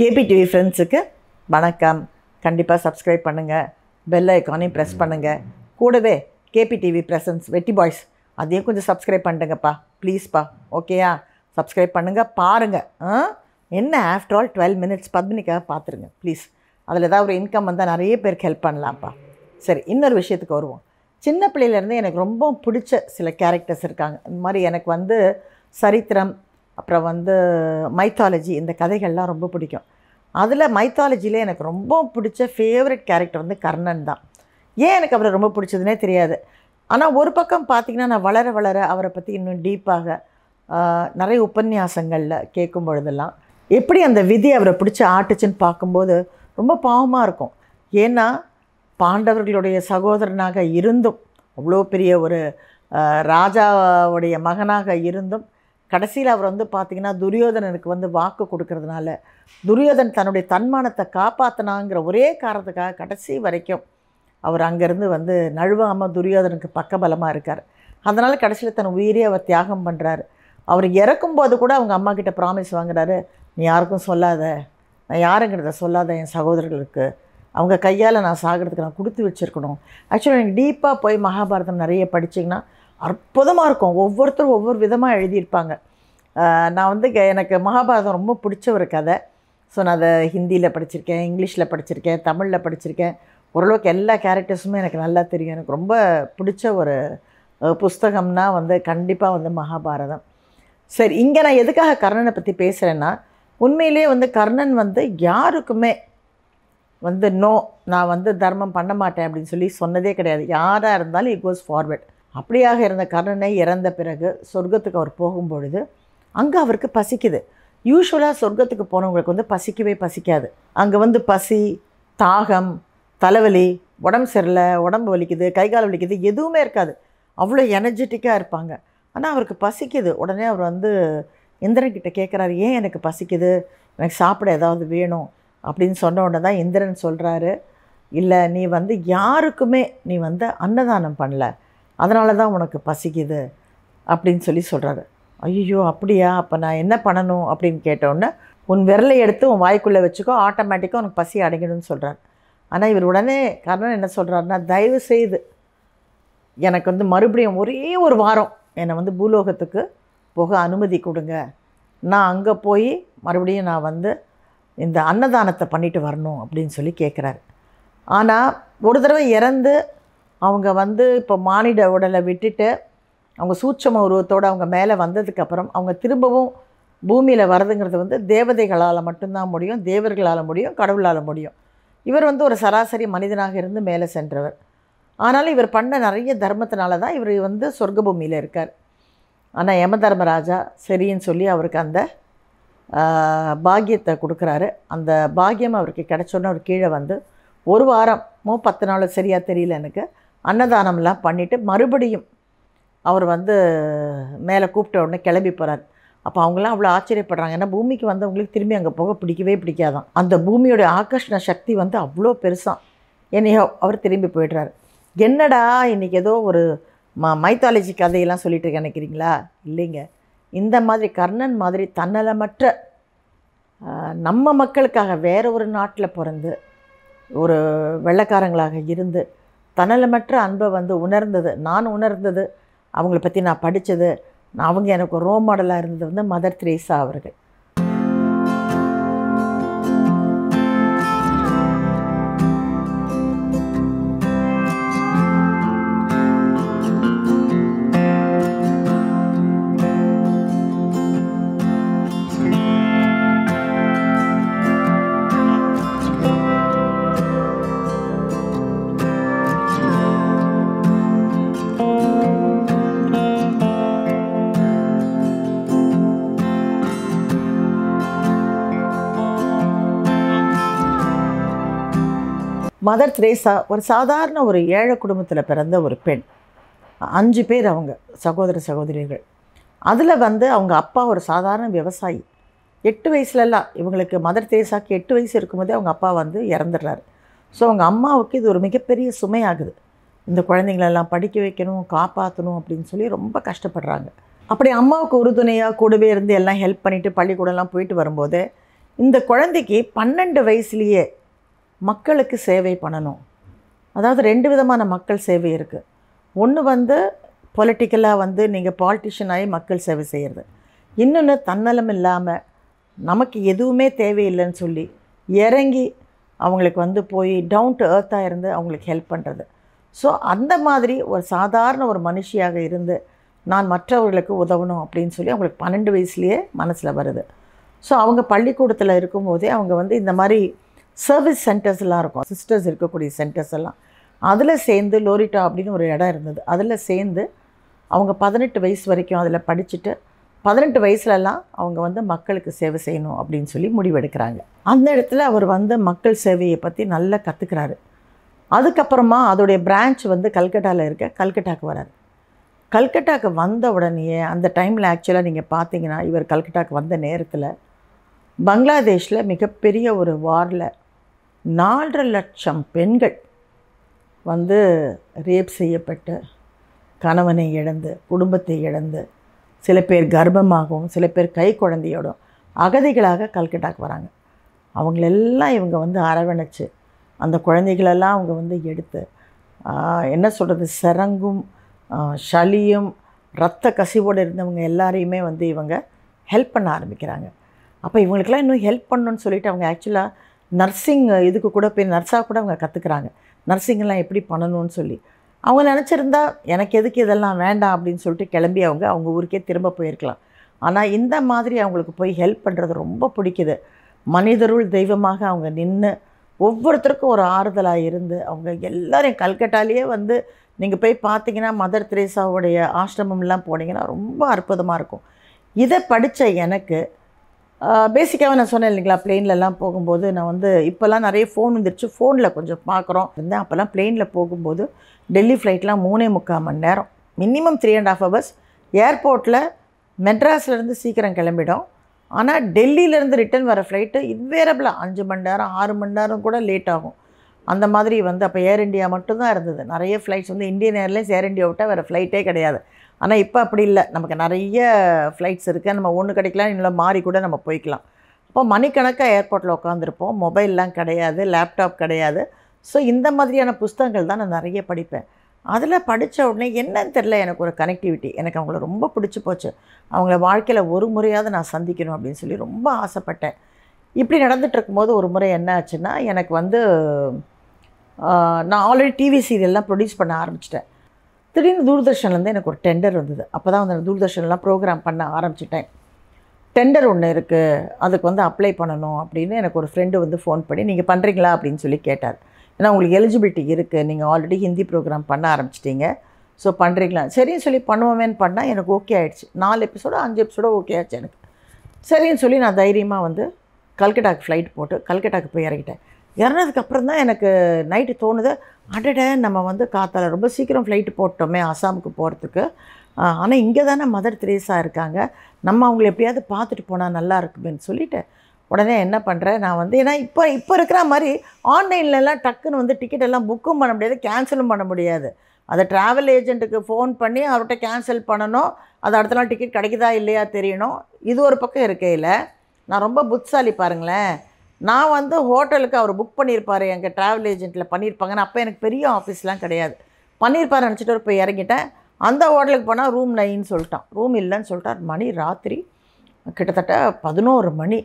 KP TV ஃப்ரெண்ட்ஸுக்கு வணக்கம். கண்டிப்பாக சப்ஸ்கிரைப் பண்ணுங்கள் பெல் ஐக்கானையும் ப்ரெஸ் பண்ணுங்கள் கூடவே KP TV presents Vetti boys அதையும் கொஞ்சம் சப்ஸ்கிரைப் பண்ணிட்டுங்கப்பா ப்ளீஸ்ப்பா ஓகேயா சப்ஸ்கிரைப் பண்ணுங்கள் பாருங்கள் ஆ? என்ன ஆஃப்டர் ஆல் டுவெல் மினிட்ஸ் பத்மினிக்காக பார்த்துருங்க ப்ளீஸ் அதில் ஏதாவது ஒரு இன்கம் வந்தால் நிறைய பேருக்கு ஹெல்ப் பண்ணலாம்ப்பா. சரி இன்னொரு விஷயத்துக்கு வருவோம். சின்ன பிள்ளையிலேருந்து எனக்கு ரொம்ப பிடிச்ச சில கேரக்டர்ஸ் இருக்காங்க. இந்த மாதிரி எனக்கு வந்து சரித்திரம் அப்புறம் வந்து மைத்தாலஜி இந்த கதைகள்லாம் ரொம்ப பிடிக்கும். அதில் மைத்தாலஜியில் எனக்கு ரொம்ப பிடிச்ச ஃபேவரட் கேரக்டர் வந்து கர்ணன் தான். ஏன் எனக்கு அவரை ரொம்ப பிடிச்சதுனே தெரியாது. ஆனால் ஒரு பக்கம் பார்த்திங்கன்னா நான் வளர வளர அவரை பற்றி இன்னும் டீப்பாக நிறைய உபன்யாசங்களில் கேட்கும் பொழுதெல்லாம் எப்படி அந்த விதி அவரை பிடிச்சி ஆட்டுச்சுன்னு பார்க்கும்போது ரொம்ப பாவமாக இருக்கும். ஏன்னா பாண்டவர்களுடைய சகோதரனாக இருந்தும் அவ்வளோ பெரிய ஒரு ராஜாவுடைய மகனாக இருந்தும் கடைசியில் அவர் வந்து பார்த்திங்கன்னா துரியோதனனுக்கு வந்து வாக்கு கொடுக்கறதுனால துரியோதன் தன்னுடைய தன்மானத்தை காப்பாற்றினாங்கிற ஒரே காரணத்துக்காக கடைசி வரைக்கும் அவர் அங்கேருந்து வந்து நழுவாமல் துரியோதனுக்கு பக்கபலமாக இருக்கார். அதனால் கடைசியில் தன் உயிரே அவர் தியாகம் பண்ணுறாரு அவர் இறக்கும்போது கூட அவங்க அம்மா கிட்ட ப்ராமிஸ் வாங்குறாரு நீ யாருக்கும் சொல்லாத நான் யாருங்கிறத சொல்லாத என் சகோதரர்களுக்கு. அவங்க கையால் நான் சாகிறதுக்கு நான் கொடுத்து வச்சுருக்கணும். ஆக்சுவலாக நீங்கள் டீப்பாக போய் மகாபாரதம் நிறைய படிச்சிங்கன்னா அற்புதமாக இருக்கும். ஒவ்வொருத்தரும் ஒவ்வொரு விதமாக எழுதியிருப்பாங்க. நான் வந்து கே- எனக்கு மகாபாரதம் ரொம்ப பிடிச்ச ஒரு கதை. ஸோ நான் அதை ஹிந்தியில் படிச்சிருக்கேன் இங்கிலீஷில் படிச்சிருக்கேன் தமிழில் படிச்சிருக்கேன். ஓரளவுக்கு எல்லா கேரக்டர்ஸுமே எனக்கு நல்லா தெரியும். எனக்கு ரொம்ப பிடிச்ச ஒரு புஸ்தகம்னா வந்து கண்டிப்பாக வந்து மகாபாரதம். சரி இங்கே நான் எதுக்காக கர்ணனை பற்றி பேசுகிறேன்னா உண்மையிலேயே வந்து கர்ணன் வந்து யாருக்குமே வந்து நோ நான் வந்து தர்மம் பண்ண மாட்டேன் அப்படின்னு சொல்லி சொன்னதே கிடையாது. யாராக இருந்தாலும் இட் கோஸ் ஃபார்வர்ட் அப்படியாக இருந்த கர்ணனை இறந்த பிறகு சொர்க்கத்துக்கு அவர் போகும்பொழுது அங்கே அவருக்கு பசிக்குது. யூஸ்வலாக சொர்க்கத்துக்கு போனவங்களுக்கு வந்து பசிக்கவே பசிக்காது. அங்கே வந்து பசி தாகம் தலைவலி உடம்பு சரியில்லை உடம்பு வலிக்குது கை கால் வலிக்குது எதுவுமே இருக்காது. அவ்வளோ எனர்ஜெட்டிக்காக இருப்பாங்க. ஆனால் அவருக்கு பசிக்குது. உடனே அவர் வந்து இந்திரன்கிட்ட கேட்குறாரு ஏன் எனக்கு பசிக்குது? எனக்கு சாப்பிட ஏதாவது வேணும்? அப்படின்னு சொன்ன உடனே தான் இந்திரன் சொல்கிறாரு இல்லை நீ வந்து யாருக்குமே நீ வந்து அன்னதானம் பண்ணல. அதனால தான் உனக்கு பசிக்குது அப்படின்னு சொல்லி சொல்கிறாரு ஐயோ அப்படியா? அப்போ நான் என்ன பண்ணணும் அப்படின்னு கேட்டோன்னே உன் விரலை எடுத்து உன் வாய்க்குள்ளே வச்சுக்கோ ஆட்டோமேட்டிக்காக உனக்கு பசி அடங்கிடும்னு சொல்கிறார் ஆனால் இவர் உடனே கர்ணன் என்ன சொல்கிறாருன்னா தயவு செய்து எனக்கு வந்து மறுபடியும் ஒரே ஒரு வாரம் என்னை வந்து பூலோகத்துக்கு போக அனுமதி கொடுங்க. நான் அங்கே போய் மறுபடியும் நான் வந்து இந்த அன்னதானத்தை பண்ணிட்டு வரணும் அப்படின்னு சொல்லி கேட்குறாரு ஆனால் ஒரு தடவை இறந்து அவங்க வந்து இப்போ மானிட உடலை விட்டுட்டு அவங்க சூட்சம உருவத்தோடு அவங்க மேலே வந்ததுக்கப்புறம் அவங்க திரும்பவும் பூமியில் வரதுங்கிறது வந்து தேவதைகளால் மட்டும்தான் முடியும் தேவர்களால் முடியும் கடவுளால் முடியும். இவர் வந்து ஒரு சராசரி மனிதனாக இருந்து மேலே சென்றவர். ஆனாலும் இவர் பண்ண நிறைய தர்மத்தினால தான் இவர் வந்து சொர்க்க பூமியில் இருக்கார். ஆனால் யம தர்மராஜா சரின்னு சொல்லி அவருக்கு அந்த பாக்கியத்தை கொடுக்குறாரு. அந்த பாக்கியம் அவருக்கு கிடைச்சோன்னே அவர் கீழே வந்து ஒரு வாரமோ பத்து நாளோ சரியாக தெரியல எனக்கு. அன்னதானம்லாம் பண்ணிவிட்டு மறுபடியும் அவர் வந்து மேலே கூப்பிட்ட உடனே கிளம்பி போகிறார் அப்போ அவங்களாம் அவ்வளோ ஆச்சரியப்படுறாங்க. ஏன்னா பூமிக்கு வந்தவங்களுக்கு திரும்பி அங்கே போக பிடிக்கவே பிடிக்காதான். அந்த பூமியோடைய ஆகர்ஷண சக்தி வந்து அவ்வளோ பெருசாக என்னையோ அவர் திரும்பி போயிடுறாரு. என்னடா இன்றைக்கி ஏதோ ஒரு ம மைத்தாலஜி கதையெல்லாம் சொல்லிட்டு நினைக்கிறீங்களா? இல்லைங்க. இந்த மாதிரி கர்ணன் மாதிரி தன்னலமற்ற நம்ம மக்களுக்காக வேற ஒரு நாட்டில் பிறந்து ஒரு வெள்ளைக்காரங்களாக இருந்து தன்னலமற்ற அன்பை வந்து உணர்ந்தது. நான் உணர்ந்தது அவங்கள பற்றி நான் படித்தது அவங்க எனக்கு ஒரு ரோல் மாடலாக இருந்தது வந்து மதர் தெரேசா அவர்கள். மதர் திரேசா ஒரு சாதாரண ஒரு ஏழை குடும்பத்தில் பிறந்த ஒரு பெண். அஞ்சு பேர் அவங்க சகோதர சகோதரிகள். அதில் வந்து அவங்க அப்பா ஒரு சாதாரண விவசாயி. எட்டு வயசுலலாம் இவங்களுக்கு மதர் தெரேசாக்கு எட்டு வயசு இருக்கும்போதே அவங்க அப்பா வந்து இறந்துடுறாரு. ஸோ அவங்க அம்மாவுக்கு இது ஒரு மிகப்பெரிய சுமையாகுது இந்த குழந்தைங்களெல்லாம் படிக்க வைக்கணும் காப்பாற்றணும் அப்படின்னு சொல்லி ரொம்ப கஷ்டப்படுறாங்க. அப்படி அம்மாவுக்கு உறுதுணையாக கூடவே இருந்து எல்லாம் ஹெல்ப் பண்ணிவிட்டு பள்ளிக்கூடம்லாம் போயிட்டு வரும்போது இந்த குழந்தைக்கு பன்னெண்டு வயசுலேயே மக்களுக்கு சேவை பண்ணணும். அதாவது ரெண்டு விதமான மக்கள் சேவை இருக்குது ஒன்று வந்து பொலிட்டிக்கலாக வந்து நீங்கள் பாலிட்டிஷியன் ஆகி மக்கள் சேவை செய்கிறது இன்னொன்று தன்னலம் இல்லாமல் நமக்கு எதுவுமே தேவையில்லைன்னு சொல்லி இறங்கி அவங்களுக்கு வந்து போய் டவுன் டு ஏர்த்தாக இருந்து அவங்களுக்கு ஹெல்ப் பண்ணுறது ஸோ அந்த மாதிரி ஒரு சாதாரண ஒரு மனுஷியாக இருந்து நான் மற்றவர்களுக்கு உதவணும் அப்படின்னு சொல்லி அவங்களுக்கு பன்னெண்டு வயசுலேயே மனசில் வருது. ஸோ அவங்க பள்ளிக்கூடத்தில் இருக்கும்போதே அவங்க வந்து இந்த மாதிரி சர்வீஸ் சென்டர்ஸ்லாம் இருக்கும். சிஸ்டர்ஸ் இருக்கக்கூடிய சென்டர்ஸ் எல்லாம். அதில் சேர்ந்து லோரிட்டா அப்படின்னு ஒரு இடம் இருந்தது. அதில் சேர்ந்து அவங்க பதினெட்டு வயசு வரைக்கும் அதில் படிச்சுட்டு பதினெட்டு வயசுலலாம் அவங்க வந்து மக்களுக்கு சேவை செய்யணும் அப்படின்னு சொல்லி முடிவெடுக்கிறாங்க. அந்த இடத்துல அவர் வந்து மக்கள் சேவையை பற்றி நல்லா கற்றுக்கிறாரு அதுக்கப்புறமா அதோடைய பிரான்ச் வந்து கல்கட்டாவில் இருக்க கல்கட்டாக்கு வராரு. கல்கட்டாக்கு வந்த உடனேயே அந்த டைமில் ஆக்சுவலாக நீங்கள் பார்த்தீங்கன்னா இவர் கல்கட்டாக்கு வந்த நேரத்தில் பங்களாதேஷில் மிகப்பெரிய ஒரு வாரில் நாலரை லட்சம் பெண்கள் வந்து ரேப் செய்யப்பட்டு கணவனை இழந்து குடும்பத்தை இழந்து சில பேர் கர்ப்பமாகவும் சில பேர் கை குழந்தையோடும் அகதிகளாக கல்கட்டாக்கு வராங்க. அவங்களெல்லாம் இவங்க வந்து அரவணைச்சு அந்த குழந்தைகளெல்லாம் அவங்க வந்து எடுத்து என்ன சொல்கிறது சிறங்கும் சளியும் ரத்த கசிவோடு இருந்தவங்க எல்லாரையுமே வந்து இவங்க ஹெல்ப் பண்ண ஆரம்பிக்கிறாங்க. அப்போ இவங்களுக்கெல்லாம் இன்னும் ஹெல்ப் பண்ணணும்னு சொல்லிட்டு அவங்க ஆக்சுவலாக நர்சிங் இதுக்கு கூட போய் நர்ஸாக கூட அவங்க கற்றுக்குறாங்க நர்சிங்கெல்லாம் எப்படி பண்ணணும்னு சொல்லி. அவங்க நினச்சிருந்தா எனக்கு எதுக்கு இதெல்லாம் வேண்டாம் அப்படின்னு சொல்லிட்டு கிளம்பி அவங்க அவங்க ஊருக்கே திரும்ப போயிருக்கலாம். ஆனால் இந்த மாதிரி அவங்களுக்கு போய் ஹெல்ப் பண்ணுறது ரொம்ப பிடிக்குது. மனிதருள் தெய்வமாக அவங்க நின்று ஒவ்வொருத்தருக்கும் ஒரு ஆறுதலாக இருந்து அவங்க எல்லோரையும் கல்கட்டாலேயே வந்து நீங்கள் போய் பார்த்தீங்கன்னா மதர் தெரேசாவுடைய ஆசிரமம்லாம் போனீங்கன்னா ரொம்ப அற்புதமாக இருக்கும். இதை படித்த எனக்கு பேசிக்காக நான் சொன்னேன் இல்லைங்களா பிளெயின்லலாம் போகும்போது நான் வந்து இப்போல்லாம் நிறைய ஃபோன் வந்துருச்சு. ஃபோனில் கொஞ்சம் பார்க்குறோம். இருந்தேன். அப்போல்லாம் பிளெயினில் போகும்போது டெல்லி ஃப்ளைட்லாம் மூணே முக்கால் மணி நேரம். Minimum three and half hours ஏர்போர்ட்டில் மெட்ராஸ்லேருந்து சீக்கிரம் கிளம்பிடும் ஆனால் டெல்லியிலேருந்து ரிட்டர்ன் வர ஃப்ளைட்டு இன்வேரபிளாக அஞ்சு மணி நேரம் ஆறு மணி நேரம் கூட லேட் ஆகும். அந்த மாதிரி வந்து அப்போ ஏர் இண்டியா மட்டும்தான் இருந்தது. நிறைய ஃப்ளைட்ஸ் வந்து இந்தியன் ஏர்லைன்ஸ் ஏர் இண்டியா விட்டால் வேறு ஃப்ளைட்டே கிடையாது. ஆனால் இப்போ அப்படி இல்லை. நமக்கு நிறைய ஃப்ளைட்ஸ் இருக்குது நம்ம ஒன்று கிடைக்கலாம் இன்னும் மாறி கூட நம்ம போய்க்கலாம். இப்போ மணிக்கணக்காக ஏர்போர்ட்டில் உட்காந்துருப்போம் மொபைல்லாம் கிடையாது லேப்டாப் கிடையாது. ஸோ இந்த மாதிரியான புஸ்தகங்கள் தான் நான் நிறைய படிப்பேன். அதில் படித்த உடனே என்னன்னு தெரில எனக்கு ஒரு கனெக்டிவிட்டி எனக்கு அவங்கள ரொம்ப பிடிச்சி போச்சு. அவங்கள வாழ்க்கையில் ஒரு முறையாவது நான் சந்திக்கணும் அப்படின்னு சொல்லி ரொம்ப ஆசைப்பட்டேன். இப்படி நடந்துகிட்ருக்கும்போது ஒரு முறை என்ன ஆச்சுன்னா எனக்கு வந்து நான் ஆல்ரெடி டிவி சீரியல்லாம் ப்ரொடியூஸ் பண்ண ஆரம்பிச்சிட்டேன். திடீர்னு தூர்தர்ஷன்லேருந்து எனக்கு ஒரு டெண்டர் வந்தது. அப்போ தான் வந்து தூர்தர்ஷன்லாம் ப்ரோக்ராம் பண்ண ஆரம்பிச்சிட்டேன். டெண்டர் ஒன்று இருக்குது அதுக்கு வந்து அப்ளை பண்ணணும் அப்படின்னு எனக்கு ஒரு ஃப்ரெண்டு வந்து ஃபோன் பண்ணி நீங்கள் பண்ணுறீங்களா அப்படின்னு சொல்லி கேட்டார். ஏன்னா உங்களுக்கு எலிஜிபிலிட்டி இருக்குது நீங்கள் ஆல்ரெடி ஹிந்தி ப்ரோக்ராம் பண்ண ஆரம்பிச்சிட்டீங்க. ஸோ பண்ணுறீங்களா சரின்னு சொல்லி பண்ணுவோமேன்னு பண்ணால் எனக்கு ஓகே ஆகிடுச்சு நாலு எபிசோடோ அஞ்சு எபிசோடோ ஓகே ஆச்சு எனக்கு. சரின்னு சொல்லி நான் தைரியமாக வந்து கல்கட்டாக்கு ஃப்ளைட் போட்டு கல்கட்டாக்கு போய் இறங்கிட்டேன். இறங்கினதுக்கு அப்புறம் தான் எனக்கு நைட்டு தோணுது. அடட நம்ம வந்து காத்தால ரொம்ப சீக்கிரம் ஃப்ளைட்டு போட்டோமே அசாமுக்கு போகிறதுக்கு ஆனால் இங்கே தானே மதர் திரேசா இருக்காங்க. நம்ம அவங்கள எப்படியாவது பார்த்துட்டு போனால் நல்லா இருக்குமேன்னு சொல்லிவிட்டு உடனே என்ன பண்ணுறேன் நான் வந்து ஏன்னா இப்போ இப்போ இருக்கிற மாதிரி ஆன்லைன்லலாம் டக்குன்னு வந்து டிக்கெட் எல்லாம் புக்கும் பண்ண முடியாது கேன்சலும் பண்ண முடியாது. அதை ட்ராவல் ஏஜென்ட்டுக்கு ஃபோன் பண்ணி அவர்கிட்ட கேன்சல் பண்ணணும். அது அடுத்த நாள் டிக்கெட் கிடைக்குதா இல்லையா தெரியணும். இது ஒரு பக்கம் இருக்கையில். நான் ரொம்ப புத்திசாலி பாருங்களேன். நான் வந்து ஹோட்டலுக்கு அவர் புக் பண்ணியிருப்பார் எங்கள் ட்ராவல் ஏஜென்ட்டில் பண்ணியிருப்பாங்கன்னு அப்போ எனக்கு பெரிய ஆஃபீஸ்லாம் கிடையாது. பண்ணியிருப்பார் நினச்சிட்டு ஒரு போய் இறங்கிட்டேன். அந்த ஹோட்டலுக்கு போனால் ரூம் நைன்னு சொல்லிட்டான். ரூம் இல்லைன்னு சொல்லிட்டார். மணி ராத்திரி கிட்டத்தட்ட பதினோரு மணி.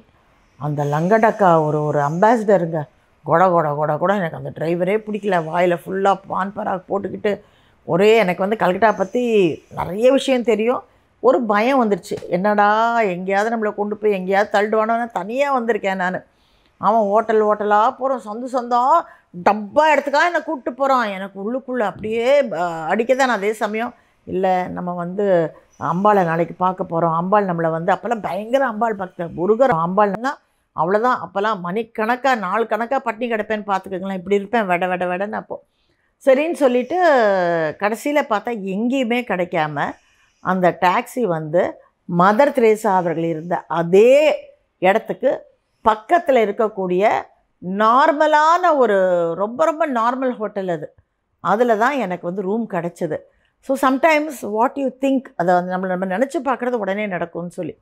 அந்த லங்கடக்கா ஒரு ஒரு அம்பாசிடருங்க கொட கொட கொட கூட எனக்கு அந்த டிரைவரே பிடிக்கல. வாயில் ஃபுல்லாக பான் பராக் போட்டுக்கிட்டு ஒரே எனக்கு வந்து கல்கட்டா பற்றி நிறைய விஷயம் தெரியும். ஒரு பயம் வந்துருச்சு. என்னடா எங்கேயாவது நம்மளை கொண்டு போய் எங்கேயாவது தள்ளுவானோன்னு தனியாக வந்திருக்கேன் நான். அவன் ஹோட்டல் ஹோட்டலாக போகிறோம் சொந்த சொந்தம் டப்பா இடத்துக்காக என்னை கூப்பிட்டு போகிறான் எனக்கு உள்ளுக்குள்ளே அப்படியே அடிக்க தான் அதே சமயம். இல்லை நம்ம வந்து அம்பாளை நாளைக்கு பார்க்க போகிறோம் அம்பாள் நம்மளை வந்து அப்போல்லாம் பயங்கர அம்பாள் பக்தர் முருகர் அம்பாள்னா அவ்வளோதான் அப்போல்லாம் மணிக்கணக்காக நாள் கணக்காக பட்டினி கிடப்பேன்னு பார்த்துக்கோங்களேன். இப்படி இருப்பேன் வெட வெட வெடன்னு அப்போது சரின்னு சொல்லிட்டு கடைசியில் பார்த்தா எங்கேயுமே கிடைக்காம அந்த டாக்ஸி வந்து மதர் திரேசா அவர்கள் இருந்த அதே இடத்துக்கு பக்கத்தில் இருக்கக்கூடிய நார்மலான ஒரு ரொம்ப ரொம்ப நார்மல் ஹோட்டல் அது. அதில் தான் எனக்கு வந்து ரூம் கிடச்சிது. So sometimes what you think அதை வந்து நம்ம நம்ம நினச்சி பார்க்குறது உடனே நடக்கும்னு சொல்லி.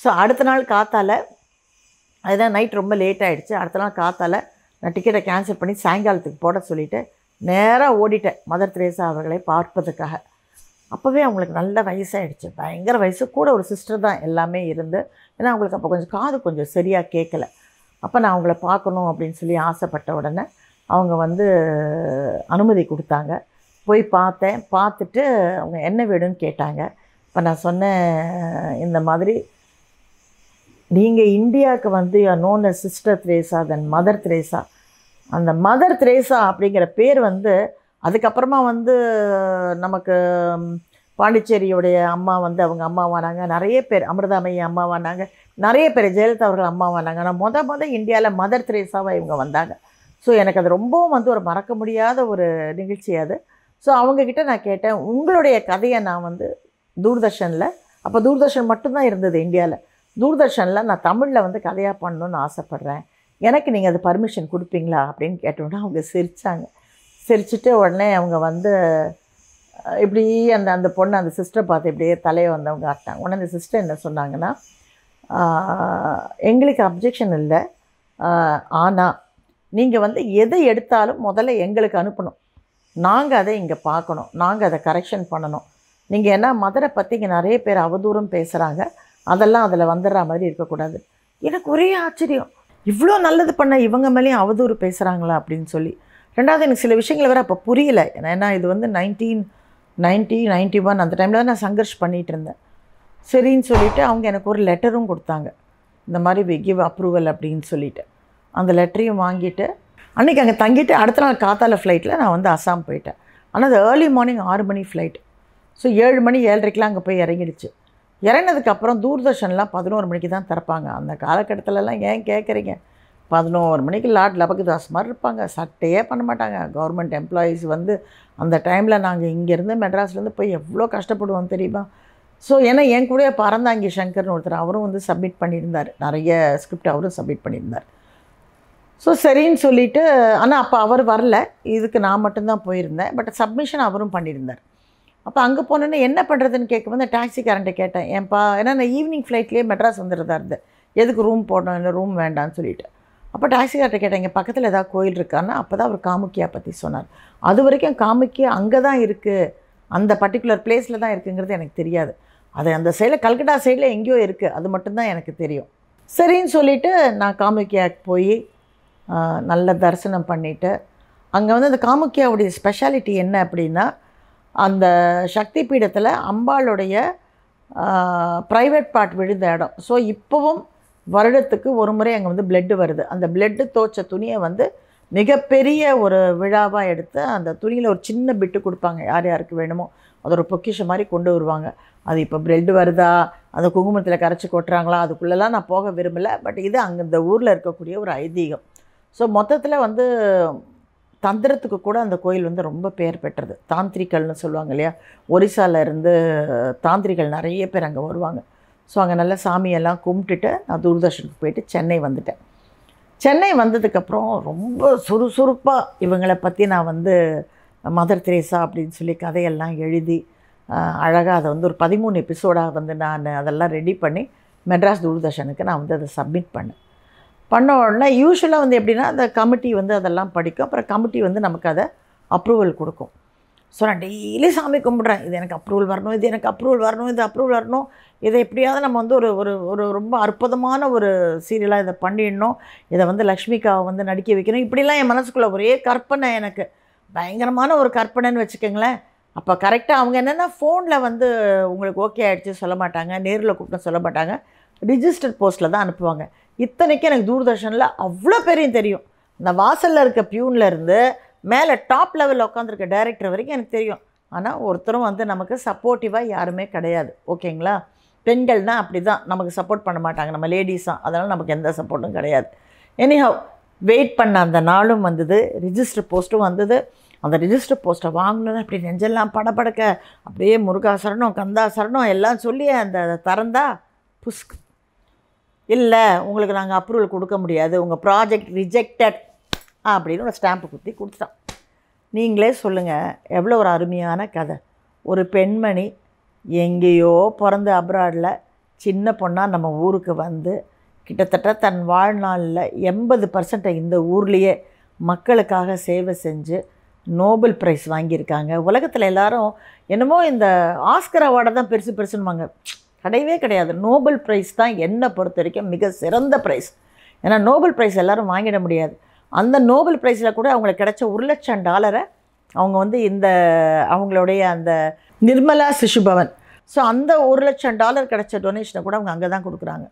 ஸோ அடுத்த நாள் காத்தால் அதுதான் நைட் ரொம்ப லேட் ஆகிடுச்சு அடுத்த நாள் காத்தால் நான் டிக்கெட்டை கேன்சல் பண்ணி சாயங்காலத்துக்கு போட சொல்லிவிட்டு நேராக ஓடிட்டேன். மதர் திரேசா அவர்களை பார்ப்பதுக்காக அப்போவே அவங்களுக்கு நல்ல வயசாகிடுச்சு பயங்கர வயசு கூட ஒரு சிஸ்டர் தான் எல்லாமே இருந்து. ஏன்னா அவங்களுக்கு அப்போ கொஞ்சம் காது கொஞ்சம் சரியாக கேட்கல அப்போ நான் அவங்கள பார்க்கணும் அப்படின்னு சொல்லி ஆசைப்பட்ட உடனே அவங்க வந்து அனுமதி கொடுத்தாங்க. போய் பார்த்தேன். பார்த்துட்டு அவங்க என்ன வேணும்னு கேட்டாங்க. இப்போ நான் சொன்னேன் இந்த மாதிரி நீங்கள் இந்தியாவுக்கு வந்து known sister Teresa then mother Teresa அந்த மதர் திரேசா அப்படிங்கிற பேர் வந்து அதுக்கப்புறமா வந்து நமக்கு பாண்டிச்சேரியுடைய அம்மா வந்து அவங்க அம்மாவானாங்க நிறைய பேர் அமிர்தாமயி அம்மாவானாங்க நிறைய பேர் ஜெயலலிதா அவர்கள் அம்மாவானாங்க ஆனால் முத முத இந்தியாவில் மதர் திரேசாவாக இவங்க வந்தாங்க. ஸோ எனக்கு அது ரொம்பவும் வந்து ஒரு மறக்க முடியாத ஒரு நிகழ்ச்சி அது. ஸோ அவங்கக்கிட்ட நான் கேட்டேன் உங்களுடைய கதையை நான் வந்து தூர்தர்ஷனில் அப்போ தூர்தர்ஷன் மட்டும்தான் இருந்தது இந்தியாவில் தூர்தர்ஷனில் நான் தமிழில் வந்து கதையாக பண்ணணுன்னு ஆசைப்பட்றேன். எனக்கு நீங்கள் அது பர்மிஷன் கொடுப்பீங்களா? அப்படின்னு கேட்டோன்னா அவங்க சிரித்தாங்க சிரிச்சுட்டு உடனே அவங்க வந்து இப்படி அந்த அந்த பொண்ணு அந்த சிஸ்டரை பார்த்து இப்படியே தலையை வந்தவங்க ஆட்டினாங்க. உடனே அந்த சிஸ்டர் என்ன சொன்னாங்கன்னா எங்களுக்கு அப்ஜெக்ஷன் இல்லை. ஆனால் நீங்கள் வந்து எதை எடுத்தாலும் முதல்ல எங்களுக்கு அனுப்பணும். நாங்கள் அதை இங்கே பார்க்கணும். நாங்கள் அதை கரெக்ஷன் பண்ணணும். நீங்கள் ஏன்னா மதுரை பற்றி இங்கே நிறைய பேர் அவதூறும் பேசுகிறாங்க அதெல்லாம் அதில் வந்துடுற மாதிரி இருக்கக்கூடாது. எனக்கு ஒரே ஆச்சரியம். இவ்வளோ நல்லது பண்ண இவங்க மேலேயும் அவதூறு பேசுகிறாங்களா அப்படின்னு சொல்லி. ரெண்டாவது எனக்கு சில விஷயங்கள் வேறு அப்போ புரியல. ஏன்னா இது வந்து நைன்டீன் நைன்ட்டி நைன்ட்டி ஒன் அந்த டைமில் தான் நான் சங்கர்ஷ் பண்ணிகிட்டு இருந்தேன். சரின்னு சொல்லிவிட்டு அவங்க எனக்கு ஒரு லெட்டரும் கொடுத்தாங்க. இந்த மாதிரி வி கிவ் அப்ரூவல் அப்படின்னு சொல்லிட்டு. அந்த லெட்டரையும் வாங்கிட்டு அன்றைக்கி அங்கே தங்கிட்டு அடுத்த நாள் காத்தால ஃப்ளைட்டில் நான் வந்து அஸ்ஸாம் போயிட்டேன். ஆனால் அது ஏர்லி மார்னிங் ஆறு மணி ஃப்ளைட் ஸோ ஏழு மணி ஏழரைக்கெலாம் அங்கே போய் இறங்கிடுச்சு. இறங்கினதுக்கப்புறம் தூர்தர்ஷன்லாம் பதினோரு மணிக்கு தான் திறப்பாங்க. அந்த காலகட்டத்திலலாம் ஏன் கேட்குறீங்க பதினோரு மணிக்கு லார்ட் லபகுதாஸ் மாதிரி இருப்பாங்க. சட்டையே பண்ண மாட்டாங்க. கவர்மெண்ட் எம்ப்ளாயீஸ் வந்து அந்த டைமில் நாங்கள் இங்கேருந்து மெட்ராஸ்லேருந்து போய் எவ்வளோ கஷ்டப்படுவோம் தெரியுமா? ஸோ ஏன்னா என் கூட பறந்தாங்கி சங்கர்னு ஒருத்தர் அவரும் வந்து சப்மிட் பண்ணியிருந்தார். நிறைய ஸ்கிரிப்ட் அவரும் சப்மிட் பண்ணியிருந்தார். ஸோ சரின்னு சொல்லிவிட்டு ஆனால் அப்போ அவர் வரல. இதுக்கு நான் மட்டும்தான் போயிருந்தேன். பட் சப்மிஷன் அவரும் பண்ணியிருந்தார். அப்போ அங்கே போனோன்னே என்ன பண்ணுறதுன்னு கேட்கும்போது டாக்ஸிக்காரன்ட்ட கேட்டேன். ஏன்பா ஏன்னா நான் ஈவினிங் ஃப்ளைட்லேயே மெட்ராஸ் வந்துடுறதா இருந்தேன் எதுக்கு ரூம் போடணும்? இல்லை ரூம் வேண்டாம்னு சொல்லிவிட்டு அப்போ டாக்ஸிக்கார்ட்ட கேட்டேன் இங்கே பக்கத்தில் ஏதாவது கோயில் இருக்கான்னு அப்போ தான் அவர் காமுக்கியா பற்றி சொன்னார். அது வரைக்கும் காமுக்கியா அங்கே தான் இருக்குது அந்த பர்டிகுலர் பிளேஸில் தான் இருக்குங்கிறது எனக்கு தெரியாது. அது அந்த சைடில் கல்கட்டா சைடில் எங்கேயோ இருக்குது அது மட்டும்தான் எனக்கு தெரியும். சரின்னு சொல்லிவிட்டு நான் காமுக்கியாவுக்கு போய் நல்ல தரிசனம் பண்ணிவிட்டு அங்கே வந்து அந்த காமுக்கியாவுடைய ஸ்பெஷாலிட்டி என்ன அப்படின்னா அந்த சக்தி பீடத்தில் அம்பாளுடைய ப்ரைவேட் பார்ட் விழுந்த இடம். ஸோ இப்போவும் வருடத்துக்கு ஒரு முறை அங்கே வந்து பிளட்டு வருது. அந்த பிளட்டு தோச்ச துணியை வந்து மிகப்பெரிய ஒரு விழாவாக எடுத்து அந்த துணியில் ஒரு சின்ன பிட்டு கொடுப்பாங்க. யார் யாருக்கு வேணுமோ அது ஒரு பொக்கிஷம் மாதிரி கொண்டு வருவாங்க. அது இப்போ பிரெட் வருதா? அந்த குங்குமத்தில் கரைச்சி கொட்டுறாங்களா? அதுக்குள்ளெல்லாம் நான் போக விரும்பலை. பட் இது அங்கே இந்த ஊரில் இருக்கக்கூடிய ஒரு ஐதீகம். ஸோ மொத்தத்தில் வந்து தந்திரத்துக்கு கூட அந்த கோயில் வந்து ரொம்ப பெயர் பெற்றது. தாந்திரிகள்னு சொல்லுவாங்க இல்லையா? ஒரிசால இருந்து தாந்திரிகள் நிறைய பேர் அங்கே வருவாங்க. ஸோ அங்கே நல்லா சாமியெல்லாம் கும்பிட்டுட்டு நான் தூர்தர்ஷனுக்கு போயிட்டு சென்னை வந்துட்டேன். சென்னை வந்ததுக்கப்புறம் ரொம்ப சுறுசுறுப்பாக இவங்களை பற்றி நான் வந்து மதர் தெரேசா அப்படின்னு சொல்லி கதையெல்லாம் எழுதி அழகாக அதை வந்து ஒரு பதிமூணு எபிசோடாக வந்து நான் அதெல்லாம் ரெடி பண்ணி மெட்ராஸ் தூர்தர்ஷனுக்கு நான் வந்து அதை சப்மிட் பண்ணேன். பண்ண உடனே யூஸ்வலாக வந்து எப்படின்னா அந்த கமிட்டி வந்து அதெல்லாம் படிக்கும். அப்புறம் கமிட்டி வந்து நமக்கு அதை அப்ரூவல் கொடுக்கும். ஸோ நான் டெய்லி சாமி கும்பிட்றேன். இது எனக்கு அப்ரூவல் வரணும் இது எனக்கு அப்ரூவல் வரணும் இது அப்ரூவல் வரணும். இதை எப்படியாவது நம்ம வந்து ஒரு ஒரு ஒரு ரொம்ப அற்புதமான ஒரு சீரியலாக இதை பண்ணிடணும். இதை வந்து லக்ஷ்மிகாவை வந்து நடிக்க வைக்கணும். இப்படிலாம் என் மனசுக்குள்ளே ஒரே கற்பனை எனக்கு. பயங்கரமான ஒரு கற்பனைன்னு வச்சுக்கோங்களேன். அப்போ கரெக்டாக அவங்க என்னென்னா ஃபோனில் வந்து உங்களுக்கு ஓகே ஆகிடுச்சு சொல்ல மாட்டாங்க. நேரில் கூப்பிட்டு சொல்ல மாட்டாங்க. ரிஜிஸ்டர் போஸ்ட்டில் தான் அனுப்புவாங்க. இத்தனைக்கும் எனக்கு தூர்தர்ஷனில் அவ்வளோ பேரையும் தெரியும். இந்த வாசலில் இருக்க பியூனில் இருந்து மேலே டாப் லெவலில் உட்காந்துருக்க டைரக்டர் வரைக்கும் எனக்கு தெரியும். ஆனால் ஒருத்தரும் வந்து நமக்கு சப்போர்ட்டிவாக யாருமே கிடையாது. ஓகேங்களா பெண்கள்னால் அப்படி தான் நமக்கு சப்போர்ட் பண்ண மாட்டாங்க. நம்ம லேடிஸ் தான் அதனால் நமக்கு எந்த சப்போர்ட்டும் கிடையாது. எனிஹவ் வெயிட் பண்ண அந்த நாளும் வந்தது. ரிஜிஸ்டர் போஸ்ட்டும் வந்தது. அந்த ரிஜிஸ்டர் போஸ்ட்டை வாங்கினது அப்படி நெஞ்செல்லாம் படபடக்க. அப்படியே முருகாசரணம் கந்தாசரணம் எல்லாம் சொல்லி அந்த திறந்தா புஸ்க் இல்லை உங்களுக்கு நாங்கள் அப்ரூவல் கொடுக்க முடியாது. உங்கள் ப்ராஜெக்ட் ரிஜெக்டட் அப்படின்னு ஒரு ஸ்டாம்பு குத்தி கொடுத்துட்டான். நீங்களே சொல்லுங்கள் எவ்வளோ ஒரு அருமையான கதை. ஒரு பெண்மணி எங்கேயோ பிறந்து அப்ராடில் சின்ன பொண்ணாக நம்ம ஊருக்கு வந்து கிட்டத்தட்ட தன் வாழ்நாளில் எண்பது பர்சன்ட்டை இந்த ஊர்லேயே மக்களுக்காக சேவை செஞ்சு நோபல் ப்ரைஸ் வாங்கியிருக்காங்க. உலகத்தில் எல்லாரும் என்னமோ இந்த ஆஸ்கர் அவார்டை தான் பெருசு பெருசுன்னுவாங்க. கிடையவே கிடையாது. நோபல் ப்ரைஸ் தான் என்னை பொறுத்த வரைக்கும் மிக சிறந்த ப்ரைஸ் ஏன்னா நோபல் ப்ரைஸ் எல்லாரும் வாங்கிட முடியாது. அந்த நோபல் ப்ரைஸில் கூட அவங்களுக்கு கிடைச்ச ஒரு லட்சம் டாலரை அவங்க வந்து இந்த அவங்களுடைய அந்த நிர்மலா சிசுபவன். ஸோ அந்த ஒரு லட்சம் டாலர் கிடச்ச டொனேஷனை கூட அவங்க அங்கே தான் கொடுக்குறாங்க.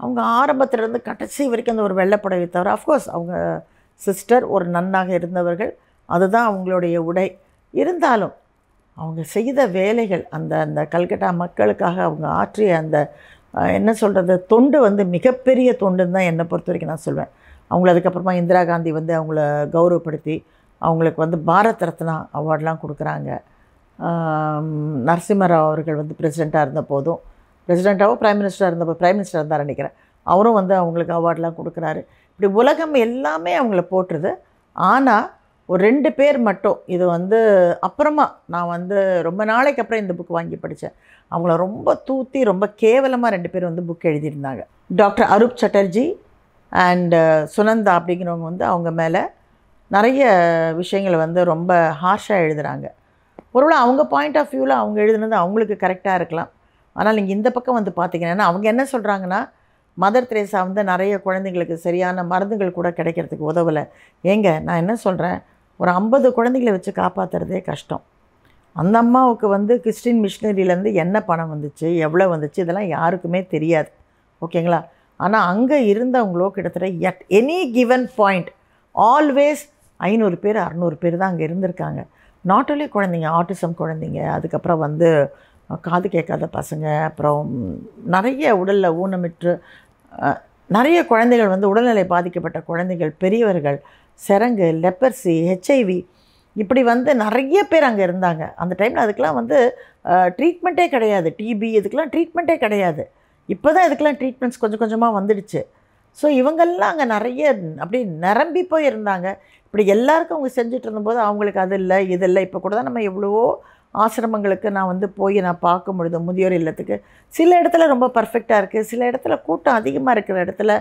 அவங்க ஆரம்பத்திலேருந்து கடைசி வரைக்கும் அந்த ஒரு வெள்ளைப்படவை தவிர அஃப்கோர்ஸ் அவங்க சிஸ்டர் ஒரு நன்னாக இருந்தவர்கள். அதுதான் அவங்களுடைய உடை. இருந்தாலும் அவங்க செய்த வேலைகள் அந்த அந்த கல்கட்டா மக்களுக்காக அவங்க ஆற்றிய அந்த என்ன சொல்கிறது தொண்டு வந்து மிகப்பெரிய தொண்டுன்னு தான் என்னை பொறுத்த வரைக்கும் நான் சொல்வேன். அவங்கள அதுக்கப்புறமா இந்திரா காந்தி வந்து அவங்கள கௌரவப்படுத்தி அவங்களுக்கு வந்து பாரத் ரத்னா அவார்ட்லாம் கொடுக்குறாங்க. நரசிம்மராவ் அவர்கள் வந்து பிரசிடெண்ட்டாக இருந்த போதும் பிரசிடெண்ட்டாவோ ப்ரைம் மினிஸ்டராக இருந்தப்போ ப்ரைம் மினிஸ்டர் இருந்தார் நினைக்கிறேன். அவரும் வந்து அவங்களுக்கு அவார்ட்லாம் கொடுக்குறாரு. இப்படி உலகம் எல்லாமே அவங்கள போட்டுருது ஆனால் ஒரு ரெண்டு பேர் மட்டும் இது வந்து அப்புறமா நான் வந்து ரொம்ப நாளைக்கு அப்புறம் இந்த புக் வாங்கி படித்தேன் அவங்கள ரொம்ப தூத்தி ரொம்ப கேவலமாக ரெண்டு பேர் வந்து புக் எழுதியிருந்தாங்க. டாக்டர் அருப் சட்டர்ஜி அண்டு சுனந்தா அப்படிங்கிறவங்க வந்து அவங்க மேலே நிறைய விஷயங்களை வந்து ரொம்ப ஹார்ஷாக எழுதுகிறாங்க ஒருவேளை அவங்க பாயிண்ட் ஆஃப் வியூவில் அவங்க எழுதுனது அவங்களுக்கு கரெக்டாக இருக்கலாம். ஆனால் நீங்கள் இந்த பக்கம் வந்து பார்த்தீங்கன்னா அவங்க என்ன சொல்கிறாங்கன்னா மதர் தெரேசா வந்து நிறைய குழந்தைங்களுக்கு சரியான மருந்துகள் கூட கிடைக்கிறதுக்கு உதவலை. ஏங்க நான் என்ன சொல்கிறேன் ஒரு ஐம்பது குழந்தைங்களை வச்சு காப்பாற்றுறதே கஷ்டம். அந்த அம்மாவுக்கு வந்து கிறிஸ்டின் மிஷினரியிலேருந்து என்ன பணம் வந்துச்சு எவ்வளோ வந்துச்சு இதெல்லாம் யாருக்குமே தெரியாது. ஓகேங்களா? ஆனால் அங்கே இருந்தவங்களோ கிட்டத்தட்ட at any given point always ஐநூறு பேர் அறநூறு பேர் தான் அங்கே இருந்திருக்காங்க. நாட் only குழந்தைங்க ஆட்டிசம் குழந்தைங்க அதுக்கப்புறம் வந்து காது கேட்காத பசங்க அப்புறம் நிறைய உடலில் ஊனமிற்று நிறைய குழந்தைகள் வந்து உடல்நிலை பாதிக்கப்பட்ட குழந்தைகள் பெரியவர்கள் சிறங்கு லெப்பர்சி ஹெச்ஐவி இப்படி வந்து நிறைய பேர் அங்கே இருந்தாங்க. அந்த டைமில் அதுக்கெலாம் வந்து ட்ரீட்மெண்ட்டே கிடையாது. டிபி இதுக்கெலாம் ட்ரீட்மெண்ட்டே கிடையாது. இப்போ தான் இதுக்கெலாம் ட்ரீட்மெண்ட்ஸ் கொஞ்சம் கொஞ்சமாக வந்துடுச்சு. ஸோ இவங்கெல்லாம் அங்கே நிறைய அப்படியே நிரம்பி போய் இருந்தாங்க இப்படி எல்லாருக்கும் அவங்க செஞ்சுட்டு இருந்தபோது அவங்களுக்கு அது இல்லை இது இல்லை. இப்போ கூட தான் நம்ம எவ்வளவோ ஆசிரமங்களுக்கு நான் வந்து போய் நான் பார்க்க முடியுது முதியோர் இல்லத்துக்கு சில இடத்துல ரொம்ப பர்ஃபெக்டாக இருக்குது சில இடத்துல கூட்டம் அதிகமாக இருக்கிற இடத்துல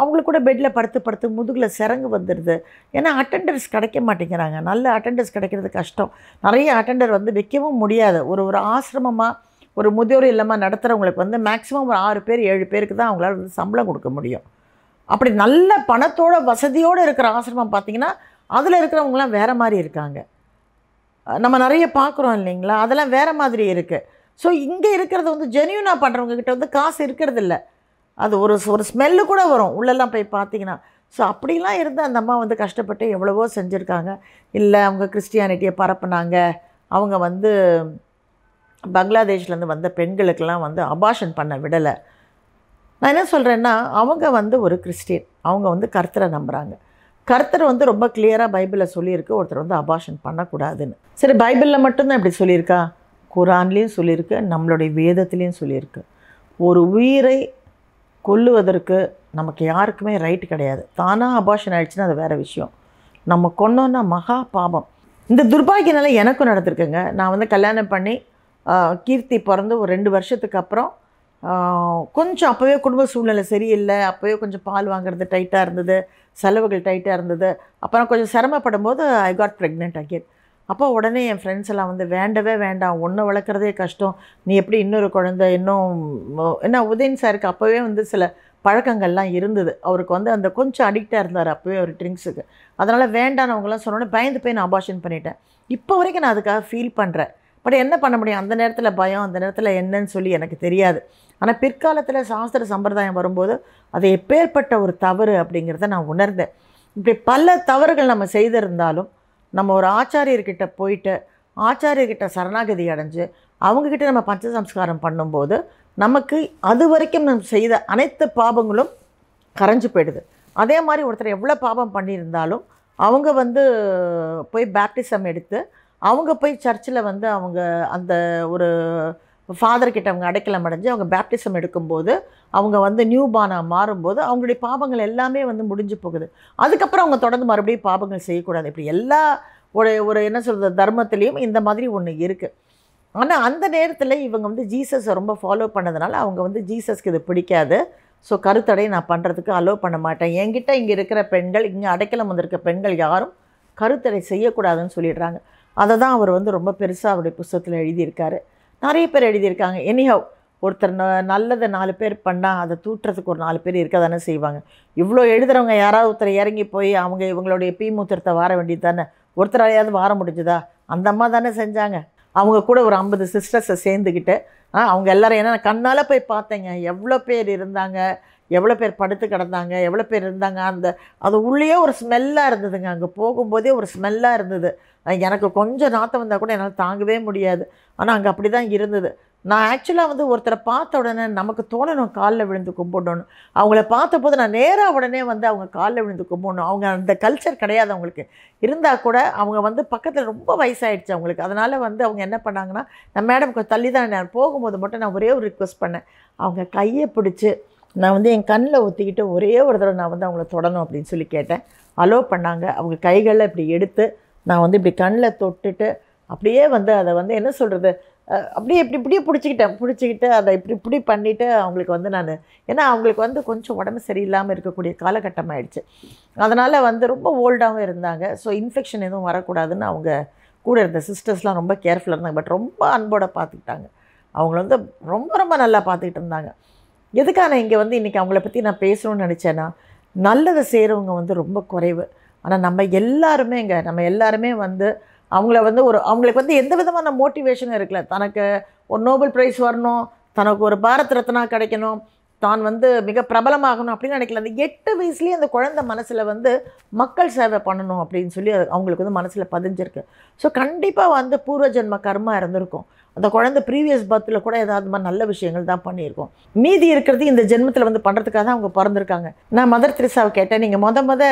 அவங்களுக்கு கூட பெட்டில் படுத்து படுத்து முதுகில் சிறங்கு வந்துடுது ஏன்னா அட்டெண்டர்ஸ் கிடைக்க மாட்டேங்கிறாங்க. நல்ல அட்டெண்டர்ஸ் கிடைக்கிறது கஷ்டம். நிறைய அட்டெண்டர் வந்து வைக்கவும் முடியாது. ஒரு ஒரு ஆசிரமமாக ஒரு முதியோர் இல்லமாக நடத்துகிறவங்களுக்கு வந்து மேக்ஸிமம் ஒரு ஆறு பேர் ஏழு பேருக்கு தான் அவங்களால வந்து சம்பளம் கொடுக்க முடியும். அப்படி நல்ல பணத்தோட வசதியோடு இருக்கிற ஆசிரமம் பார்த்தீங்கன்னா அதில் இருக்கிறவங்களாம் வேறு மாதிரி இருக்காங்க. நம்ம நிறைய பார்க்குறோம் இல்லைங்களா? அதெல்லாம் வேறு மாதிரி இருக்குது ஸோ இங்கே இருக்கிறது வந்து ஜென்யூனாக பண்ணுறவங்கக்கிட்ட வந்து காசு இருக்கிறது இல்லை. அது ஒரு ஒரு ஸ்மெல்லு கூட வரும். உள்ளெல்லாம் போய் பார்த்தீங்கன்னா. ஸோ அப்படிலாம் இருந்து அந்த அம்மா வந்து கஷ்டப்பட்டு எவ்வளவோ செஞ்சுருக்காங்க. இல்லை அவங்க கிறிஸ்டியானிட்டியை பரப்புனாங்க. அவங்க வந்து பங்களாதேஷ்லேருந்து வந்த பெண்களுக்கெல்லாம் வந்து அபாஷன் பண்ண விடலை. நான் என்ன சொல்கிறேன்னா அவங்க வந்து ஒரு கிறிஸ்டின் அவங்க வந்து கர்த்தரை நம்புகிறாங்க கர்த்தர் வந்து ரொம்ப கிளியராக பைபிளில் சொல்லியிருக்கு ஒருத்தர் வந்து அபாஷன் பண்ணக்கூடாதுன்னு. சரி பைபிளில் மட்டும்தான் இப்படி சொல்லியிருக்கா? குரான்லேயும் சொல்லியிருக்கு நம்மளுடைய வேதத்துலேயும் சொல்லியிருக்கு. ஒரு உயிரை கொல்லுவதற்கு நமக்கு யாருக்குமே ரைட் கிடையாது. தானாக அபாஷன் ஆயிடுச்சுன்னா அது வேறு விஷயம். நம்ம கொண்டோன்னா மகா பாபம். இந்த துர்பாகியனால எனக்கும் நடந்திருக்குங்க. நான் வந்து கல்யாணம் பண்ணி கீர்த்தி பிறந்து ஒரு ரெண்டு வருஷத்துக்கு அப்புறம் கொஞ்சம் அப்போவே குடும்ப சூழ்நிலை சரியில்லை. அப்போவே கொஞ்சம் பால் வாங்குறது டைட்டாக இருந்தது. செலவுகள் டைட்டாக இருந்தது. அப்புறம் கொஞ்சம் சிரமப்படும் போது ஐ காட் ப்ரெக்னென்ட் அகேன் அப்போ உடனே என் ஃப்ரெண்ட்ஸ் எல்லாம் வந்து வேண்டவே வேண்டாம். ஒன்று வளர்க்குறதே கஷ்டம். நீ எப்படி இன்னொரு குழந்தை? இன்னும் என்ன உதயன் சாருக்கு அப்போவே வந்து சில பழக்கங்கள்லாம் இருந்தது. அவருக்கு வந்து அந்த கொஞ்சம் அடிக்டாக இருந்தார் அப்போவே ஒரு ட்ரிங்க்ஸுக்கு அதனால் வேண்டானவங்களாம் சொன்னோன்னே பயந்து போய் நான் அபாஷன் பண்ணிட்டேன். இப்போ வரைக்கும் நான் அதுக்காக ஃபீல் பண்ணுறேன் பட் என்ன பண்ண முடியும்? அந்த நேரத்தில் பயம் அந்த நேரத்தில் என்னன்னு சொல்லி எனக்கு தெரியாது. ஆனால் பிற்காலத்தில் சாஸ்திர சம்பிரதாயம் வரும்போது அது எப்பேற்பட்ட ஒரு தவறு அப்படிங்கிறத நான் உணர்ந்தேன். இப்படி பல தவறுகள் நம்ம செய்திருந்தாலும் நம்ம ஒரு ஆச்சாரியர்கிட்ட போயிட்டு ஆச்சாரியர்கிட்ட சரணாகதி அடைஞ்சு அவங்கக்கிட்ட நம்ம பஞ்சசம்ஸ்காரம் பண்ணும்போது நமக்கு அது வரைக்கும் நம்ம செய்த அனைத்து பாபங்களும் கரைஞ்சு போயிடுது. அதே மாதிரி ஒருத்தர் எவ்வளோ பாபம் பண்ணியிருந்தாலும் அவங்க வந்து போய் பேப்டிசம் எடுத்து அவங்க போய் சர்ச்சில் வந்து அவங்க அந்த ஒரு ஃபாதர் கிட்ட அவங்க அடைக்கலம் அடைஞ்சு அவங்க பேப்டிசம் எடுக்கும்போது அவங்க வந்து நியூ பானாக மாறும்போது அவங்களுடைய பாபங்கள் எல்லாமே வந்து முடிஞ்சு போகுது. அதுக்கப்புறம் அவங்க தொடர்ந்து மறுபடியும் பாபங்கள் செய்யக்கூடாது. இப்படி எல்லா ஒரு ஒரு என்ன சொல்கிறது தர்மத்துலேயும் இந்த மாதிரி ஒன்று இருக்குது ஆனால் அந்த நேரத்தில் இவங்க வந்து ஜீசஸை ரொம்ப ஃபாலோ பண்ணதுனால அவங்க வந்து ஜீசஸ்க்கு இது பிடிக்காது. ஸோ கருத்தடை நான் பண்ணுறதுக்கு அலோவ் பண்ண மாட்டேன். என்கிட்ட இங்கே இருக்கிற பெண்கள் இங்கே அடைக்கலம் வந்திருக்க பெண்கள் யாரும் கருத்தடை செய்யக்கூடாதுன்னு சொல்லிடுறாங்க. அதை தான் அவர் வந்து ரொம்ப பெருசாக அவருடைய புஸ்தகத்தில் எழுதியிருக்காரு. நிறைய பேர் எழுதியிருக்காங்க. எனிஹவ் ஒருத்தர் ந நல்லதை நாலு பேர் பண்ணால் அதை தூட்டுறதுக்கு ஒரு நாலு பேர் இருக்க தானே செய்வாங்க. இவ்வளோ எழுதுகிறவங்க யாராவது ஒருத்தர் இறங்கி போய் அவங்க இவங்களுடைய பீ மூத்திரத்தை வார வேண்டியது தானே ஒருத்தராலையாவது வார முடிஞ்சுதா? அந்த அம்மா தானே செஞ்சாங்க. அவங்க கூட ஒரு ஐம்பது சிஸ்டர்ஸை சேர்ந்துக்கிட்டு ஆ, அவங்க எல்லாரும் ஏன்னா கண்ணால் போய் பார்த்தேங்க. எவ்வளோ பேர் இருந்தாங்க? எவ்வளோ பேர் படுத்து கிடந்தாங்க? எவ்வளோ பேர் இருந்தாங்க? அந்த அது உள்ளேயே ஒரு ஸ்மெல்லாக இருந்ததுங்க. அங்கே போகும்போதே ஒரு ஸ்மெல்லாக இருந்தது. எனக்கு கொஞ்சம் நாற்றம் வந்தால் கூட என்னால் தாங்கவே முடியாது. ஆனால் அங்கே அப்படி தான் இருந்தது. நான் ஆக்சுவலாக வந்து ஒருத்தரை பார்த்த உடனே நமக்கு தோணணும் காலில் விழுந்து கும்பிடணும் அவங்கள பார்த்தபோது நான் நேராக உடனே வந்து அவங்க காலில் விழுந்து கும்பிடணும். அவங்க அந்த கல்ச்சர் கிடையாது அவங்களுக்கு. இருந்தால் கூட அவங்க வந்து பக்கத்தில் ரொம்ப வயசாகிடுச்சு அவங்களுக்கு. அதனால் வந்து அவங்க என்ன பண்ணாங்கன்னா நான் மேடம் தள்ளி தான் நான் போகும்போது மட்டும் நான் ஒரே ஒரு ரிக்வெஸ்ட் பண்ணேன். அவங்க கையை பிடிச்சி நான் வந்து என் கண்ணில் ஊற்றிக்கிட்டு ஒரே ஒரு தடவை நான் வந்து அவங்கள தொடணும் அப்படின்னு சொல்லி கேட்டேன். அலோ பண்ணாங்க. அவங்க கைகளில் இப்படி எடுத்து நான் வந்து இப்படி கண்ணில் தொட்டுட்டு அப்படியே வந்து அதை வந்து என்ன சொல்கிறது அப்படியே இப்படி இப்படியே பிடிச்சிக்கிட்டேன். பிடிச்சிக்கிட்டு அதை இப்படி இப்படி பண்ணிவிட்டு அவங்களுக்கு வந்து நான் ஏன்னா அவங்களுக்கு வந்து கொஞ்சம் உடம்பு சரியில்லாமல் இருக்கக்கூடிய காலகட்டம் ஆயிடுச்சு. அதனால் வந்து ரொம்ப ஓல்டாகவும் இருந்தாங்க. ஸோ இன்ஃபெக்ஷன் எதுவும் வரக்கூடாதுன்னு அவங்க கூட இருந்த சிஸ்டர்ஸ்லாம் ரொம்ப கேர்ஃபுல்லாக இருந்தாங்க. பட் ரொம்ப அன்போடு பார்த்துக்கிட்டாங்க. அவங்கள வந்து ரொம்ப ரொம்ப நல்லா பார்த்துக்கிட்டு இருந்தாங்க. எதுக்காக நான் இங்கே வந்து இன்றைக்கி அவங்கள பற்றி நான் பேசணும்னு நினச்சேன்னா நல்லதை செய்கிறவங்க வந்து ரொம்ப குறைவு. ஆனால் நம்ம எல்லாருமே இங்கே நம்ம எல்லாருமே வந்து அவங்கள வந்து ஒரு அவங்களுக்கு வந்து எந்த விதமான மோட்டிவேஷனும் இருக்கல. தனக்கு ஒரு நோபல் ப்ரைஸ் வரணும் தனக்கு ஒரு பாரத் ரத்னா கிடைக்கணும் தான் வந்து மிக பிரபலமாகணும் அப்படின்னு நினைக்கல. அந்த எட்டு வயசுலேயே அந்த குழந்தை மனசில் வந்து மக்கள் சேவை பண்ணணும் அப்படின்னு சொல்லி அது அவங்களுக்கு வந்து மனசில் பதிஞ்சிருக்கு. ஸோ கண்டிப்பாக வந்து பூர்வ ஜென்ம கர்மா இருந்திருக்கும். அந்த குழந்தை ப்ரீவியஸ் பர்த்தில் கூட ஏதாவது மாதிரி நல்ல விஷயங்கள் தான் பண்ணியிருக்கோம். மீதி இருக்கிறது இந்த ஜென்மத்தில் வந்து பண்ணுறதுக்காக தான் அவங்க பிறந்திருக்காங்க. நான் மதர் திரிசாவை கேட்டேன். நீங்கள் மொத மொத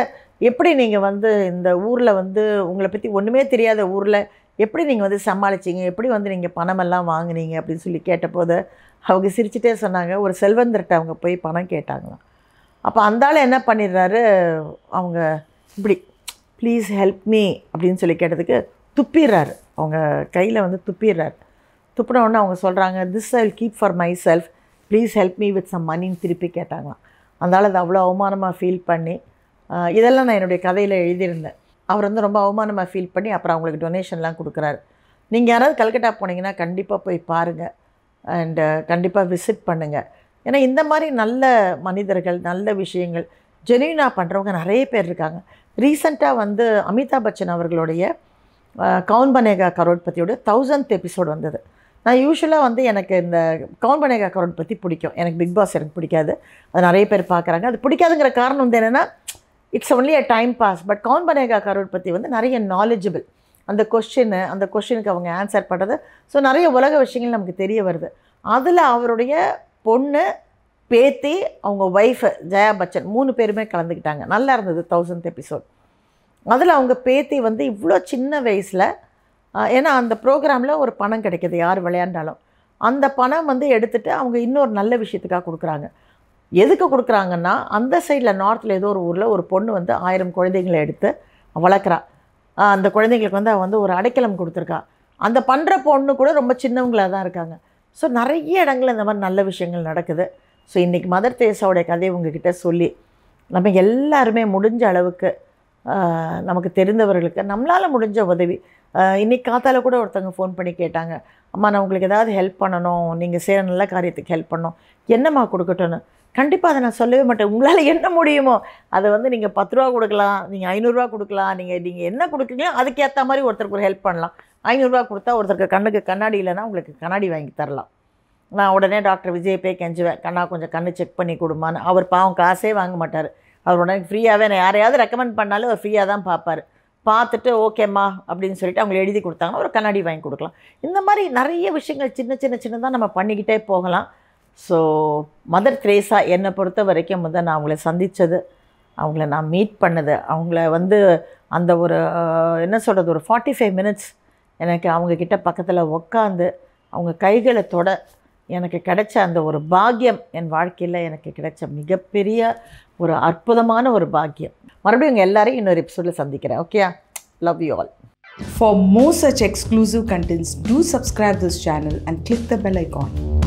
எப்படி நீங்கள் வந்து இந்த ஊரில் வந்து உங்களை பற்றி ஒன்றுமே தெரியாத ஊரில் எப்படி நீங்கள் வந்து சமாளிச்சீங்க? எப்படி வந்து நீங்கள் பணமெல்லாம் வாங்குனீங்க? அப்படின்னு சொல்லி கேட்டபோது அவங்க சிரிச்சிட்டே சொன்னாங்க. ஒரு செல்வந்தர்கிட்ட அவங்க போய் பணம் கேட்டாங்களாம். அப்போ அந்தால என்ன பண்ணிடுறாரு? அவங்க இப்படி ப்ளீஸ் ஹெல்ப் மீ அப்படின்னு சொல்லி கேட்டதுக்கு துப்பிடுறாரு. அவங்க கையில் வந்து துப்பிடுறாரு. துப்பின உடனே அவங்க சொல்கிறாங்க this I will keep for myself please help me with some மணின்னு திருப்பி கேட்டாங்களாம். அதனால் அது அவ்வளோ அவமானமாக ஃபீல் பண்ணி இதெல்லாம் நான் என்னுடைய கதையில் எழுதியிருந்தேன். அவர் வந்து ரொம்ப அவமானமாக ஃபீல் பண்ணி அப்புறம் அவங்களுக்கு டொனேஷன்லாம் கொடுக்குறாரு. நீங்கள் யாராவது கல்கட்டா போனீங்கன்னா கண்டிப்பாக போய் பாருங்கள் அண்டு கண்டிப்பாக விசிட் பண்ணுங்கள் ஏன்னா இந்த மாதிரி நல்ல மனிதர்கள் நல்ல விஷயங்கள் ஜெனியூனாக பண்ணுறவங்க நிறைய பேர் இருக்காங்க. ரீசண்டாக வந்து அமிதாப் பச்சன் அவர்களுடைய கவுன் பனேகா கரோட் பற்றியோட தௌசண்ட் எபிசோடு வந்தது. நான் யூஸ்வலாக வந்து எனக்கு இந்த கவுன் பனேகா கரோட் பற்றி பிடிக்கும். எனக்கு பிக் பாஸ் எனக்கு பிடிக்காது. அது நிறைய பேர் பார்க்குறாங்க. அது பிடிக்காதுங்கிற காரணம் வந்து என்னென்னா it's only a time pass but Kaun Banega Crorepati பற்றி வந்து நிறைய நாலேஜபிள் அந்த கொஸ்டின் அந்த கொஸ்டினுக்கு அவங்க ஆன்சர் பண்ணுறது ஸோ நிறைய உலக விஷயங்கள் நமக்கு தெரிய வருது. அதில் அவருடைய பொண்ணு பேத்தி அவங்க ஒய்ஃபு ஜெயா பச்சன் மூணு பேருமே கலந்துக்கிட்டாங்க. நல்லா இருந்தது தௌசண்ட் எபிசோட் அதில் அவங்க பேத்தி வந்து இவ்வளோ சின்ன வயசில் ஏன்னா அந்த ப்ரோக்ராமில் ஒரு பணம் கிடைக்கிது யார் விளையாண்டாலும். அந்த பணம் வந்து எடுத்துகிட்டு அவங்க இன்னொரு நல்ல விஷயத்துக்காக கொடுக்குறாங்க. எதுக்கு கொடுக்குறாங்கன்னா அந்த சைடில் நார்த்தில் ஏதோ ஒரு ஊரில் ஒரு பொண்ணு வந்து ஆயிரம் குழந்தைங்களை எடுத்து வளர்க்குறா. அந்த குழந்தைங்களுக்கு வந்து அவள் வந்து ஒரு அடைக்கலம் கொடுத்துருக்கா. அந்த பண்ணுற பொண்ணு கூட ரொம்ப சின்னவங்களாக தான் இருக்காங்க. ஸோ நிறைய இடங்களில் இந்த மாதிரி நல்ல விஷயங்கள் நடக்குது. ஸோ இன்றைக்கி மதர் தேசாவுடைய கதையை உங்ககிட்ட சொல்லி நம்ம எல்லாருமே முடிஞ்ச அளவுக்கு நமக்கு தெரிந்தவர்களுக்கு நம்மளால் முடிஞ்ச உதவி. இன்றைக்கி இன்னைக்கு காத்தால கூட ஒருத்தவங்க ஃபோன் பண்ணி கேட்டாங்க அம்மா நான் உங்களுக்கு ஏதாவது ஹெல்ப் பண்ணணும். நீங்கள் செய்கிற நல்ல காரியத்துக்கு ஹெல்ப் பண்ணணும். என்னம்மா கொடுக்கட்டும்னு? கண்டிப்பாக அதை நான் சொல்லவே மாட்டேன். உங்களால் என்ன முடியுமோ அதை வந்து நீங்கள் பத்து ரூபா கொடுக்கலாம் நீங்கள் ஐநூறுரூவா கொடுக்கலாம் நீங்கள் நீங்கள் என்ன கொடுக்குறீங்களோ அதுக்கேற்ற மாதிரி ஒருத்தருக்கு ஒரு ஹெல்ப் பண்ணலாம். ஐநூறுரூவா கொடுத்தா ஒருத்தருக்கு கண்ணுக்கு கண்ணாடி இல்லைன்னா உங்களுக்கு கண்ணாடி வாங்கி தரலாம். நான் உடனே டாக்டர் விஜய் போய் கெஞ்சுவேன். கண்ணா கொஞ்சம் கண்ணு செக் பண்ணி கொடுமான்னு அவர் பாவம் காசே வாங்க மாட்டார். அவர் உடனே ஃப்ரீயாகவே நான் யாரையாவது ரெக்கமெண்ட் பண்ணாலும் அவர் ஃப்ரீயாக தான் பார்ப்பார். பார்த்துட்டு ஓகேம்மா அப்படின்னு சொல்லிட்டு அவங்க எழுதி கொடுத்தாங்கன்னா ஒரு கண்ணாடி வாங்கி கொடுக்கலாம். இந்த மாதிரி நிறைய விஷயங்கள் சின்ன சின்ன சின்னதாக நம்ம பண்ணிக்கிட்டே போகலாம். ஸோ மதர் த்ரேசா என்னை பொறுத்த வரைக்கும் வந்து நான் அவங்கள சந்தித்தது அவங்கள நான் மீட் பண்ணது அவங்கள வந்து அந்த ஒரு என்ன சொல்கிறது ஒரு ஃபார்ட்டி ஃபைவ் மினிட்ஸ் எனக்கு அவங்கக்கிட்ட பக்கத்தில் உக்காந்து அவங்க கைகளை தொட எனக்கு கிடைச்ச அந்த ஒரு பாக்கியம் என் வாழ்க்கையில் எனக்கு கிடைச்ச மிகப்பெரிய ஒரு அற்புதமான ஒரு பாக்கியம். மறுபடியும் உங்கள் எல்லாரையும் இன்னொரு எபிசோடில் சந்திக்கிறேன். Okay love you all For more such exclusive contents, do subscribe this channel and click the bell icon.